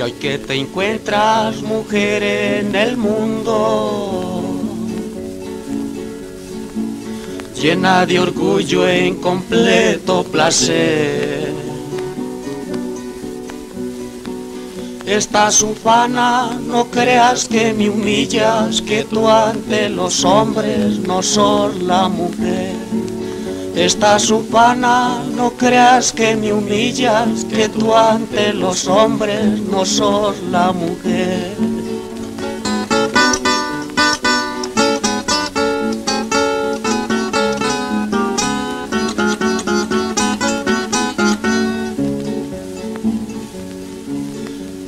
Y hoy que te encuentras mujer en el mundo, llena de orgullo en completo placer. Estás ufana, no creas que me humillas, que tú ante los hombres no sos la mujer. Estás ufana, no creas que me humillas, que tú ante los hombres no sos la mujer.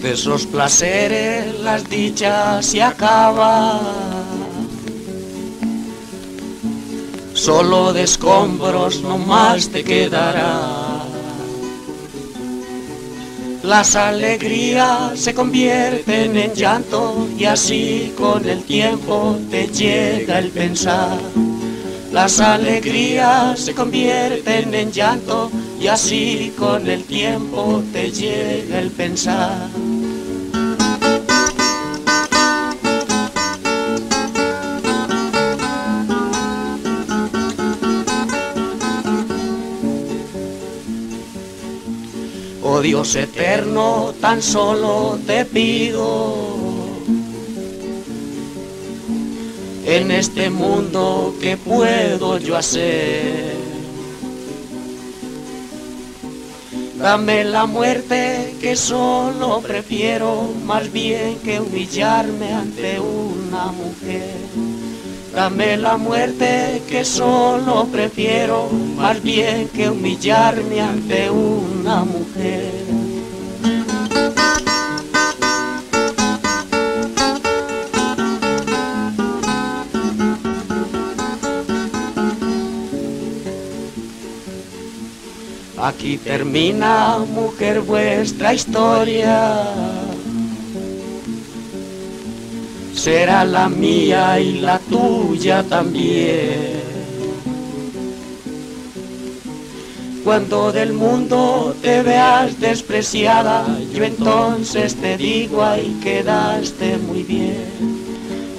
De esos placeres las dichas se acaban. Solo de escombros no más te quedará. Las alegrías se convierten en llanto y así con el tiempo te llega el pensar. Las alegrías se convierten en llanto y así con el tiempo te llega el pensar. Dios eterno, tan solo te pido en este mundo que puedo yo hacer. Dame la muerte que solo prefiero, más bien que humillarme ante una mujer. Dame la muerte que solo prefiero, más bien que humillarme ante una mujer. Aquí termina, mujer, vuestra historia. Será la mía y la tuya también. Cuando del mundo te veas despreciada, yo entonces te digo, ahí quedaste muy bien.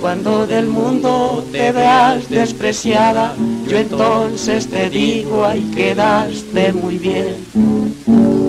Cuando del mundo te veas despreciada, yo entonces te digo, ahí quedaste muy bien.